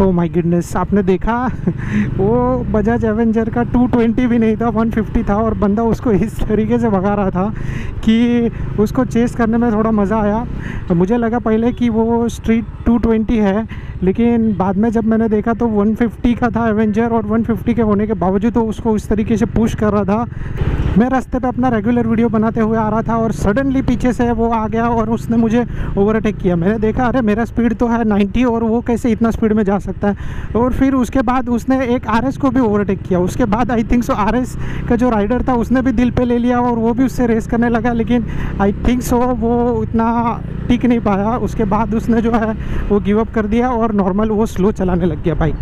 Oh my goodness आपने देखा? वो बजाज एवेंजर का 220 भी नहीं था 150 था और बंदा उसको इस तरीके से भगा रहा था कि उसको चेस करने में थोड़ा मज़ा आया। मुझे लगा पहले कि वो स्ट्रीट 220 है लेकिन बाद में जब मैंने देखा तो 150 का था एवेंजर और 150 के होने के बावजूद तो उसको उस तरीके से पुश कर रहा था। मैं रास्ते पे अपना रेगुलर वीडियो बनाते हुए आ रहा था और सडनली पीछे से वो आ गया और उसने मुझे ओवरटेक किया। मैंने देखा, अरे, मेरा स्पीड तो है 90 और वो कैसे इतना स्पीड में जा सकता है? और फिर उसके बाद उसने एक आर को भी ओवरटेक किया। उसके बाद आई थिंक सो आर का जो राइडर था उसने भी दिल पे ले लिया और वो भी उससे रेस करने लगा। लेकिन आई थिंक सो वो इतना टिक नहीं पाया। उसके बाद उसने जो है, वो गिव अप कर दिया और नॉर्मल वो स्लो चलाने लग गया बाइक